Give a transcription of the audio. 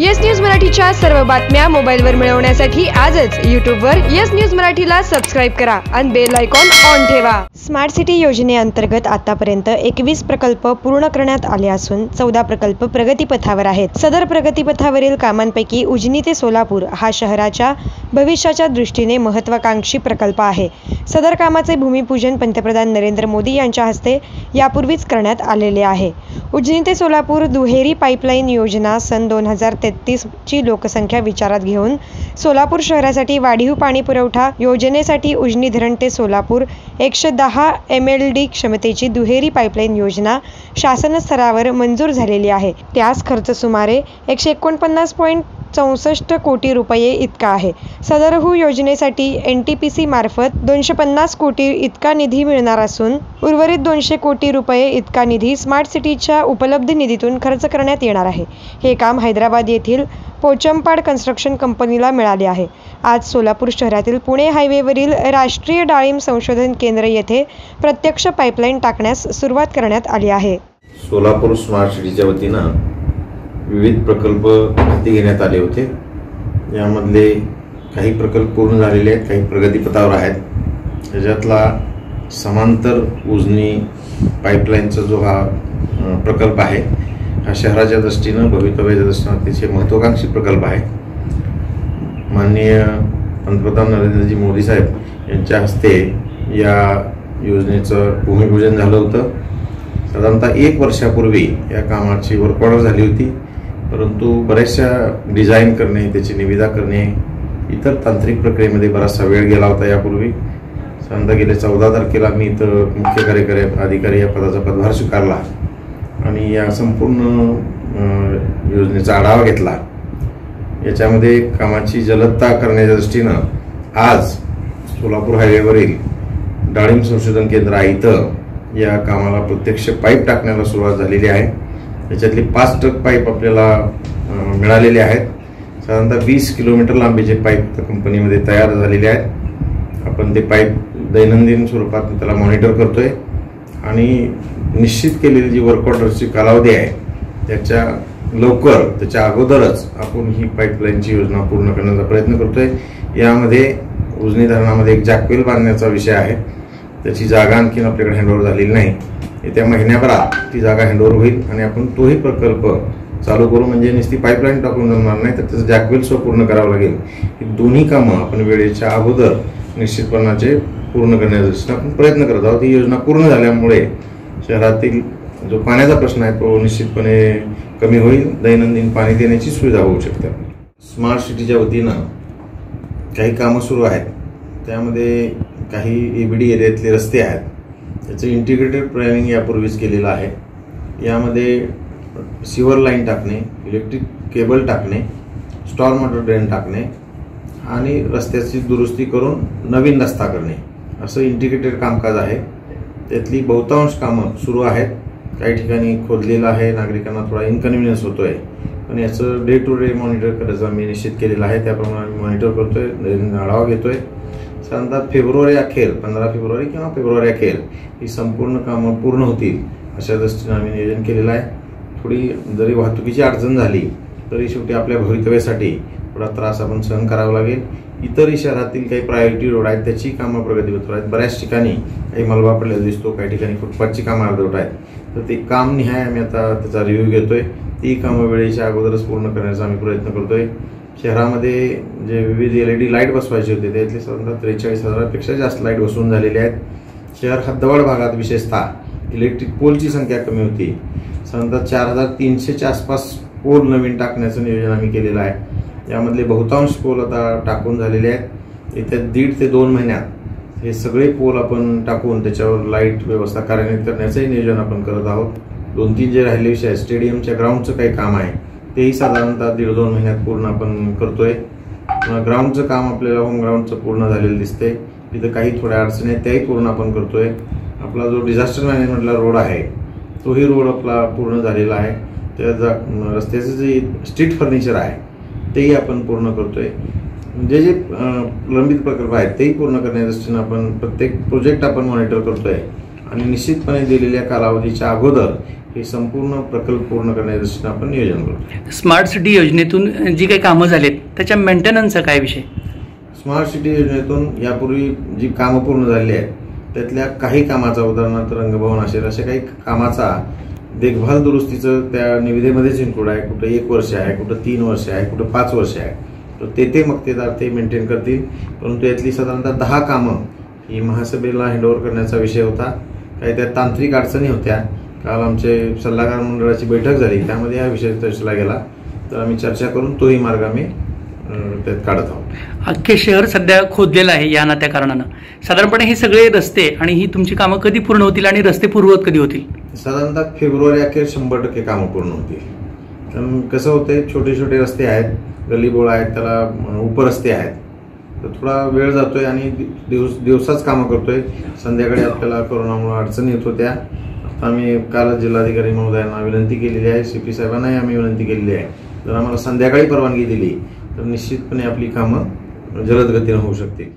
Yes news मराठीच्या सर्व बातम्या मोबाईलवर मिळवण्यासाठी आजच यूट्यूबवर येस न्यूज मराठीला सबस्क्राईब करा आणि बेल आयकॉन ऑन ठेवा. स्मार्ट सिटी योजनेअंतर्गत आतापर्यंत एकवीस प्रकल्प पूर्ण करण्यात आले असून चौदा प्रकल्प प्रगतीपथावर आहेत. सदर प्रगतीपथावरील कामांपैकी उजनी ते सोलापूर हा शहराच्या भविष्याच्या दृष्टीने महत्त्वाकांक्षी प्रकल्प आहे. सदर कामाचे भूमिपूजन पंतप्रधान नरेंद्र मोदी यांच्या हस्ते यापूर्वीच करण्यात आलेले आहे. उजनी ते सोलापूर दुहेरी पाईपलाईन योजना सन दोन हजार तेहतीसची लोकसंख्या विचारात घेऊन सोलापूर शहरासाठी वाढीव पाणी पुरवठा योजनेसाठी उजनी धरण ते सोलापूर एकशे दहा एम एल डी क्षमतेची दुहेरी पाईपलाईन योजना शासन स्तरावर मंजूर झालेली आहे. त्यास खर्च सुमारे एकशे एकोणपन्नास पॉईंट चौसष्ट कोटी रुपये इतका आहे. सदरहू योजनेसाठी एन टी पी सी मार्फत दोनशे पन्नास कोटी इतका निधी मिळणार असून उर्वरित दोनशे कोटी रुपये इतका निधी स्मार्ट सिटीच्या उपलब्ध निधीतून खर्च करण्यात येणार आहे. हे काम हैदराबाद येथील पोचमपाड कन्स्ट्रक्शन कंपनीला मिळाले आहे. आज सोलापूर शहरातील पुणे हायवेवरील राष्ट्रीय डाळिंब संशोधन केंद्र येथे प्रत्यक्ष पाईपलाईन टाकण्यास सुरुवात करण्यात आली आहे. सोलापूर स्मार्ट सिटीच्या वतीनं विविध प्रकल्प हाती घेण्यात आले होते. यामधले काही प्रकल्प पूर्ण झालेले आहेत काही प्रगतीपथावर आहेत. त्याच्यातला समांतर उजनी पाईपलाईनचा जो हा प्रकल्प आहे हा शहराच्या दृष्टीनं भवितव्याच्या दृष्टीनं अतिशय महत्त्वाकांक्षी प्रकल्प आहे. माननीय पंतप्रधान नरेंद्रजी मोदी साहेब यांच्या हस्ते या योजनेचं भूमिपूजन झालं होतं. साधारणतः एक वर्षापूर्वी या कामाची वर्कऑर्डर झाली होती. परंतु बऱ्याचशा डिझाईन करणे त्याची निविदा करणे इतर तांत्रिक प्रक्रियेमध्ये बराचसा वेळ गेला होता यापूर्वी. साधारणतः गेल्या चौदा तारखेला मी इथं मुख्य कार्यकारी अधिकारी या पदाचा पदभार स्वीकारला आणि या संपूर्ण योजनेचा आढावा घेतला. याच्यामध्ये कामाची जलदता करण्याच्या दृष्टीनं आज सोलापूर हायवेवरील डाळिंब संशोधन केंद्र आहे इथं या कामाला प्रत्यक्ष पाईप टाकण्याला सुरुवात झालेली आहे. त्याच्यातले पाच ट्रक पाईप आपल्याला मिळालेले आहेत. साधारणतः वीस किलोमीटर लांबीचे पाईप त्या कंपनीमध्ये तयार झालेले आहेत. आपण ते पाईप दैनंदिन स्वरूपात त्याला मॉनिटर करतोय. आणि निश्चित केलेली जी वर्क ऑर्डरची कालावधी आहे त्याच्या लवकर त्याच्या अगोदरच आपण ही पाईपलाईनची योजना पूर्ण करण्याचा प्रयत्न करतोय. यामध्ये उजनी धरणामध्ये एक जॅकवेल बांधण्याचा विषय आहे. त्याची जागा आणखीन आपल्याकडे हँडओव्हर झालेली नाही. येत्या महिन्याभरात ती जागा हँडओव्हर होईल आणि आपण तोही प्रकल्प चालू करू. म्हणजे नुसती पाईपलाईन टाकून जमणार नाही तर त्याचं जॅकवेल्स पूर्ण करावं लागेल. ही दोन्ही कामं आपण वेळेच्या अगोदर निश्चितपणाचे पूर्ण करण्याचा आपण प्रयत्न करत आहोत. ही योजना पूर्ण झाल्यामुळे शहरातील जो पाण्याचा प्रश्न आहे तो निश्चितपणे कमी होईल. दैनंदिन पाणी देण्याची सुविधा होऊ शकते. स्मार्ट सिटीच्या वतीनं काही कामं सुरू आहेत. त्यामध्ये काही ए बी डी एरियातले रस्ते आहेत. त्याचं इंटिग्रेटेड प्लॅनिंग यापूर्वीच केलेलं आहे. यामध्ये सिवर लाईन टाकणे इलेक्ट्रिक केबल टाकणे स्टॉर मोटर ड्रेन टाकणे आणि रस्त्याची दुरुस्ती करून नवीन रस्ता करणे. असं इंटिग्रेटेड कामकाज आहे. त्यातली बहुतांश कामं सुरू आहेत. काही ठिकाणी खोदलेलं आहे. नागरिकांना थोडा इन्कन्व्हिनियन्स आहे पण याचं डे टू डे मॉनिटर करायचं आम्ही निश्चित केलेलं आहे. त्याप्रमाणे आम्ही मॉनिटर करतो आहे आढावा आहे साधारणतः फेब्रुवारी अखेर पंधरा फेब्रुवारी किंवा फेब्रुवारी अखेर ही संपूर्ण कामं पूर्ण होतील अशा दृष्टीनं आम्ही नियोजन केलेलं आहे. थोडी जरी वाहतुकीची अडचण झाली तरी शेवटी आपल्या भवितव्यासाठी थोडा त्रास आपण सहन करावा लागेल. इतरही शहरातील काही प्रायोरिटी रोड आहेत त्याची कामं प्रगतीपत्र आहेत बऱ्याच ठिकाणी काही मलबा पडलेला दिसतो काही ठिकाणी फुटपाथची कामं अर्धवट आहेत. तर ते काम निहाय आम्ही आता त्याचा रिव्ह्यू घेतोय. ती कामं वेळेच्या अगोदरच पूर्ण करण्याचा आम्ही प्रयत्न करतोय. शहरामध्ये जे विविध एल ई डी लाइट बसवायचे होते त्यातले साधारणतः त्रेचाळीस हजारापेक्षा जास्त लाइट बसवून झालेले आहेत. शहर हद्दवाड भागात विशेषतः इलेक्ट्रिक पोलची संख्या कमी होती. साधारणतः चार हजार तीनशेच्या आसपास पोल नवीन टाकण्याचं नियोजन आम्ही केलेलं आहे. यामधले बहुतांश पोल आता टाकून झालेले आहेत. येत्या दीड ते दोन महिन्यात हे सगळे पोल आपण टाकून त्याच्यावर लाइट व्यवस्था कार्यान्वित करण्याचंही नियोजन आपण करत आहोत. दोन तीन जे राहिले विषय स्टेडियमच्या ग्राउंडचं काही काम आहे. तेही साधारणतः दीड दोन महिन्यात पूर्ण आपण करतोय. ग्राउंडचं काम आपल्याला होम ग्राउंडचं पूर्ण झालेलं दिसतंय. तिथं काही थोड्या अडचणी आहेत त्याही पूर्ण आपण करतोय. आपला जो डिझास्टर मॅनेजमेंटला रोड आहे तोही रोड आपला पूर्ण झालेला आहे. त्या जा रस्त्याचं जे स्ट्रीट फर्निचर आहे तेही आपण पूर्ण करतोय. जे जे लंबित प्रकल्प आहेत तेही पूर्ण करण्याच्या दृष्टीनं आपण प्रत्येक प्रोजेक्ट आपण मॉनिटर करतोय. आणि निश्चितपणे दिलेल्या कालावधीच्या अगोदर हे संपूर्ण प्रकल्प पूर्ण करण्याच्या दृष्टीनं आपण नियोजन करतो स्मार्ट सिटी योजनेतून जी काही कामं झालीत त्याच्या मेंटेनन्सचा काय विषय? स्मार्ट सिटी योजनेतून यापूर्वी जी कामं पूर्ण झालेली आहेत त्यातल्या काही कामाचा उदाहरणार्थ रंगभवन असेल अशा काही कामाचा देखभाल दुरुस्तीचं त्या निविदेमध्येच इन्क्लूड आहे. कुठं एक वर्ष आहे कुठं तीन वर्ष आहे कुठं पाच वर्ष आहे. तर ते ते मक्तेदार ते मेंटेन करतील. परंतु यातली साधारणतः दहा कामं ही महासभेला हँडओव्हर करण्याचा विषय होता. काही त्या तांत्रिक अडचणी होत्या. काल आमचे सल्लागार मंडळाची बैठक झाली त्यामध्ये हा विषय चर्चेला गेला. तर आम्ही चर्चा करून तोही मार्ग आम्ही त्यात काढत आहोत. अख्खे शहर सध्या खोदलेलं आहे या नात्या कारणानं. साधारणपणे हे सगळे रस्ते आणि ही तुमची कामं कधी पूर्ण होतील आणि रस्ते पूर्ववत कधी होतील? साधारणतः फेब्रुवारी अखेर शंभर टक्के कामं पूर्ण होतील. कारण कसं होतंय छोटे छोटे रस्ते आहेत गल्लीबोळ आहेत त्याला उपरस्ते आहेत. तर थोडा वेळ जातोय आणि दिवस दिवसाच कामं करतोय. संध्याकाळी आपल्याला कोरोनामुळे अडचणी येत होत्या. आम्ही काल जिल्हाधिकारी महोदयांना विनंती केलेली आहे सी पी साहेबांनाही आम्ही विनंती केलेली आहे. जर आम्हाला संध्याकाळी परवानगी दिली तर निश्चितपणे आपली कामं जलद गतीनं होऊ शकतील.